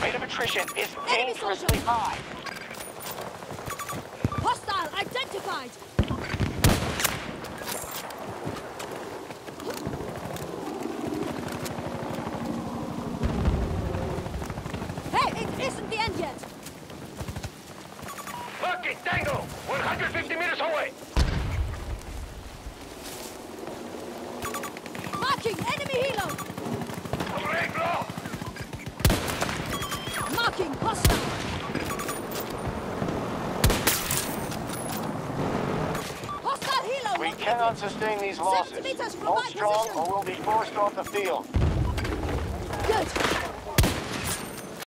rate of attrition is dangerously high. Hostile identified! Hey, it isn't the end yet! Lucky Tango, 150 meters away. Marking enemy helo! Arreglo. Marking hostile! Hostile helo! We cannot sustain these losses. Hold strong or we'll be forced off the field. Good.